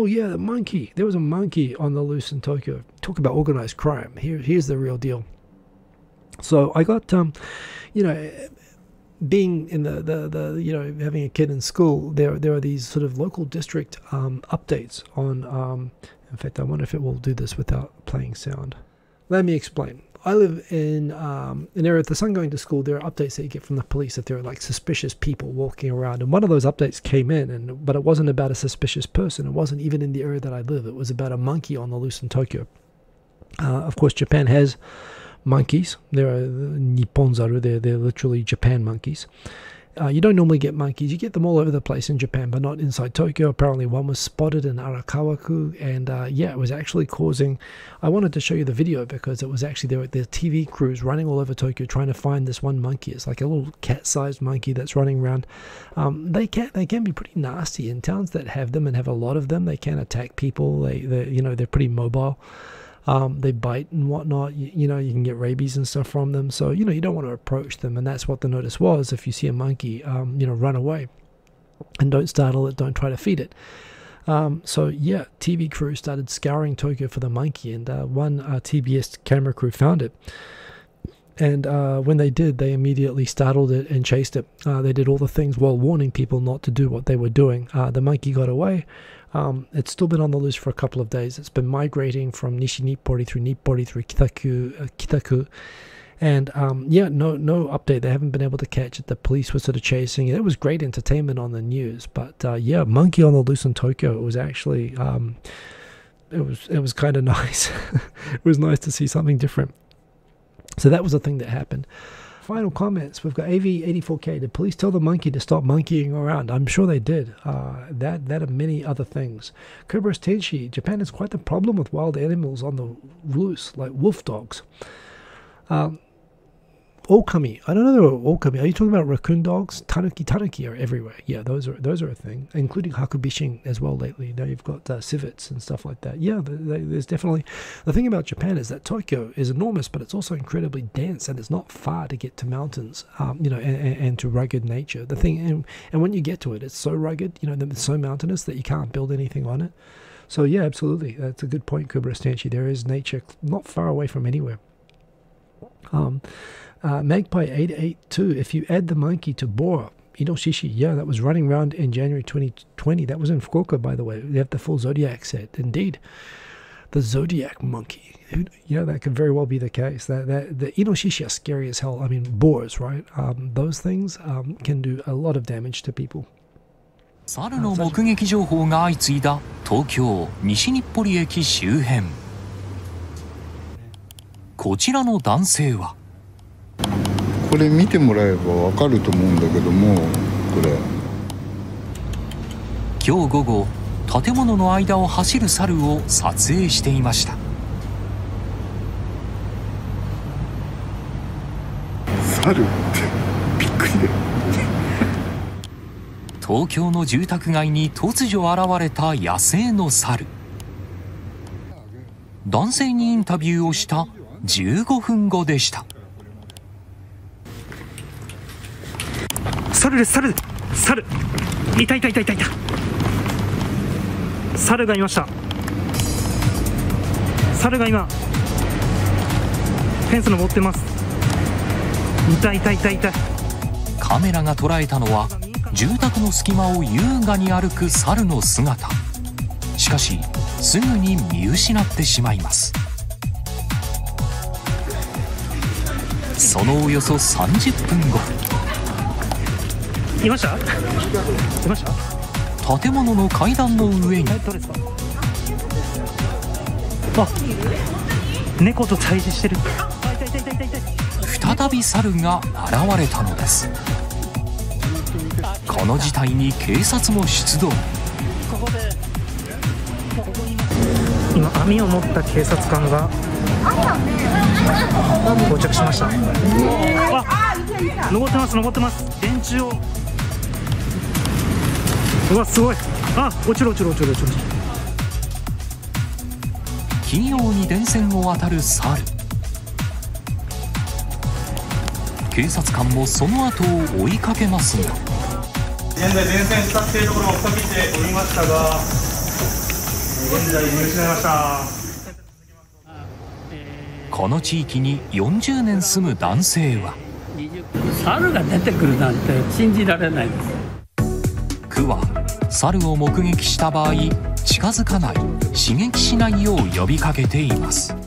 Oh yeah, the monkey. There was a monkey on the loose in Tokyo. Talk about organized crime. Here, here's the real deal. So I got, um, you know, being in the, the, the you know having a kid in school, there there are these sort of local district um, updates on. Um, in fact, I wonder if it will do this without playing sound. Let me explain. I live in um, an area with the son going to school. There are updates that you get from the police that there are like suspicious people walking around, and one of those updates came in, and but it wasn't about a suspicious person. It wasn't even in the area that I live. It was about a monkey on the loose in Tokyo. Uh, of course, Japan has monkeys. There are Nipponzaru. They're they're literally Japan monkeys. Uh, you don't normally get monkeys. You get them all over the place in Japan, but not inside Tokyo. Apparently, one was spotted in Arakawa-ku, and uh, yeah, it was actually causing. I wanted to show you the video because it was actually there. The TV crews running all over Tokyo trying to find this one monkey. It's like a little cat-sized monkey that's running around. Um, they can they can be pretty nasty in towns that have them and have a lot of them. They can attack people. They they you know they're pretty mobile. Um, they bite and whatnot. You, you, know, you can get rabies and stuff from them. So, you know, you don't want to approach them. And that's what the notice was. If you see a monkey, um, you know, run away and don't startle it, don't try to feed it. Um, so, yeah, TV crew started scouring Tokyo for the monkey, and uh, one uh, TBS camera crew found it. And uh, when they did, they immediately startled it and chased it. Uh, they did all the things while warning people not to do what they were doing. Uh, the monkey got away. Um, it's still been on the loose for a couple of days. It's been migrating from Nishi Nippori through Nippori through Kitaku, uh, Kitaku. And um, yeah, no, no update. They haven't been able to catch it. The police were sort of chasing it. It was great entertainment on the news, but uh, yeah, monkey on the loose in Tokyo. It was actually, um, it was, it was kind of nice. it was nice to see something different. So that was a thing that happened final comments. We've got AV84K. Did police tell the monkey to stop monkeying around? I'm sure they did. Uh, that that and many other things. Cobras Tenshi. Japan has quite the problem with wild animals on the loose, like wolf dogs. Um, Okami. I don't know they Okami. Are you talking about raccoon dogs? Tanuki Tanuki are everywhere. Yeah, those are those are a thing, including Hakubishin as well lately. Now you've got uh, civets and stuff like that. Yeah, there's definitely the thing about Japan is that Tokyo is enormous, but it's also incredibly dense, and it's not far to get to mountains. Um, you know, and, and, to rugged nature. The thing, and, and when you get to it, it's so rugged. You know, it's so mountainous that you can't build anything on it. So yeah, absolutely, that's a good point, Kubra Stanchi. There is nature not far away from anywhere. Um, uh, Magpie 882, if you add the monkey to Bora, Inoshishi, yeah, that was running around in January 2020. That was in Fukuoka, by the way. They have the full Zodiac set. Indeed, the Zodiac monkey. Yeah, that could very well be the case. That, that The Inoshishi are scary as hell. I mean, boars, right? Um, those things um, can do a lot of damage to people. 猿の目撃情報が相次いだ東京西日暮里駅周辺こちらの男性は これ見てもらえばわかると思うんだけどもこれ。今日午後建物の間を走る猿を撮影していました。猿ってびっくりだよ。東京の住宅街に突如現れた野生の猿。男性にインタビューをした15分後でした猿です猿。猿いたいたいたいたい。た猿がいました。猿が今フェンス登ってます。いたいたいたい。たカメラが捉えたのは住宅の隙間を優雅に歩く猿の姿。しかしすぐに見失ってしまいます。そのおよそ30分後。いました？いました？建物の階段の上に。あ猫と対峙してる。再び猿が現れたのです。この事態に警察も出動。今網を持った警察官が到着しました。あ登ってます登ってます。電柱をうわすごい。あ落ちる落ちる落ちる落ちる。器用に電線を渡る猿。警察官もその後を追いかけますが。現在電線使っているところを塞ぎておりましたが現在見失いました。この地域に40年住む男性は。猿が出てくるなんて信じられないです。区は猿を目撃した場合近づかない刺激しないよう呼びかけています。